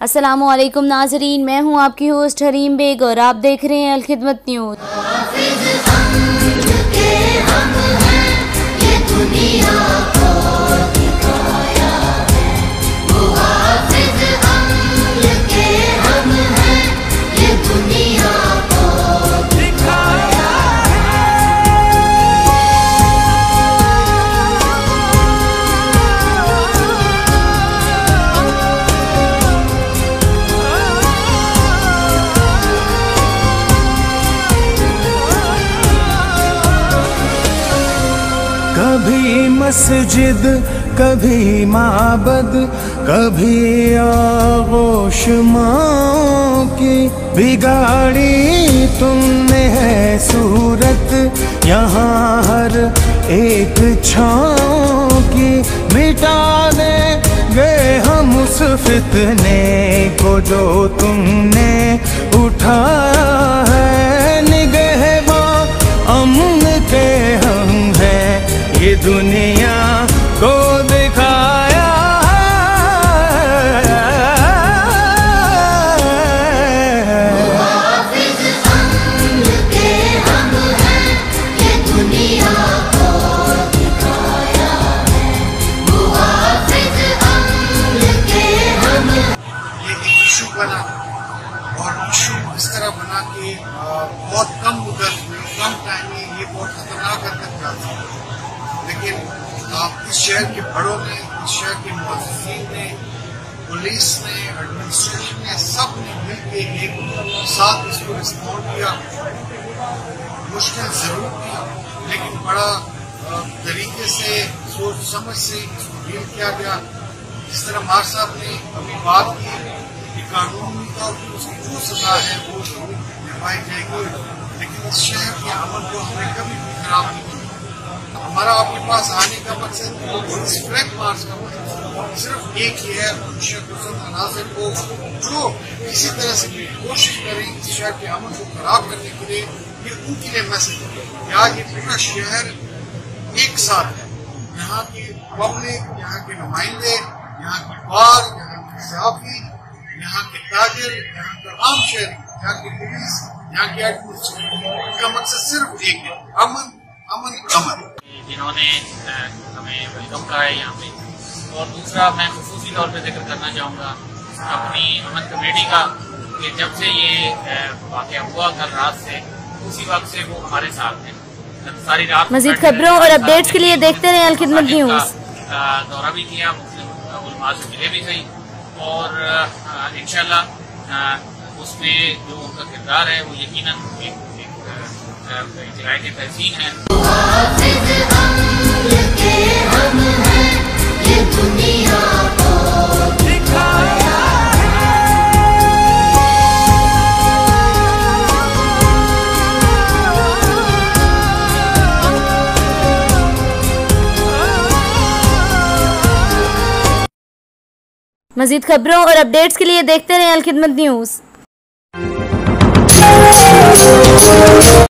السلام علیکم ناظرین، میں ہوں آپ کی ہوسٹ حریم بیگ اور آپ دیکھ رہے ہیں الخدمت نیوز کبھی مسجد، کبھی معبد، کبھی آغوش ماں کی بگاڑی تم نے ہے صورت۔ یہاں ہر ایک چھاؤں کی مٹا دیں گے ہم اس فتنے کو جو تم نے اٹھایا دنیا کو دکھایا بنا اور ایشو اس طرح بنا کہ بہت کم مدت میں، کم ٹائم میں یہ بہت خطرناک حد لیکن اس شہر کے بڑوں نے، اس شہر کے معززین نے، پولیس نے، ایڈمنسٹریشن نے، سب نے مل کے ایک ساتھ اس کو رسپونڈ کیا۔ مشکل ضرور تھی لیکن بڑا طریقے سے، سوچ سمجھ سے اس کو ڈیل کیا گیا۔ جس طرح مار صاحب نے ابھی بات کی، کہ قانونی طور پر اس کی جو سزا ہے، وہ ضرور نبھائی جائے گی۔ لیکن اس شہر کے عمل کو ہم نے کبھی بھی خراب نہیں کیا۔ ہمارا آپ کے پاس آنے کا مقصد اس فلیگ مارچ کا مقصد صرف ایک ہی ہے منشیہ پسند عناصر کو جو کسی طرح سے بھی کوشش کریں اس شہر کے عمل کو خراب کرنے کے لیے یہ ان کے لیے میسج ہے۔ کہ آج یہ پورا شہر ایک ساتھ ہے۔ یہاں کی پبلک یہاں کے نمائندے، یہاں کی بار یہاں کے صحافی، یہاں کے تاجر، یہاں کا عام شہری یہاں کی پولیس، یہاں کی ایڈمنسٹریشن ان کا مقصد صرف ایک ہے امن امن امن جنہوں نے ہمیں ویلکم کہا ہے یہاں پہ۔ اور دوسرا میں خصوصی طور پہ ذکر کرنا چاہوں گا اپنی امن کمیٹی کا کہ جب سے یہ واقعہ ہوا کل رات سے اسی وقت سے وہ ہمارے ساتھ ہیں۔ ساری رات مزید خبروں اور اپڈیٹس کے لیے دیکھتے رہیں الخدمت نیوز دورہ بھی کیا مسلم علماء سے ملے بھی صحیح۔ اور انشاءاللہ اس میں جو ان کا کردار ہے وہ یقیناً ایک تحسین مزید خبروں اور اپڈیٹس کے لیے دیکھتے رہیں الخدمت نیوز۔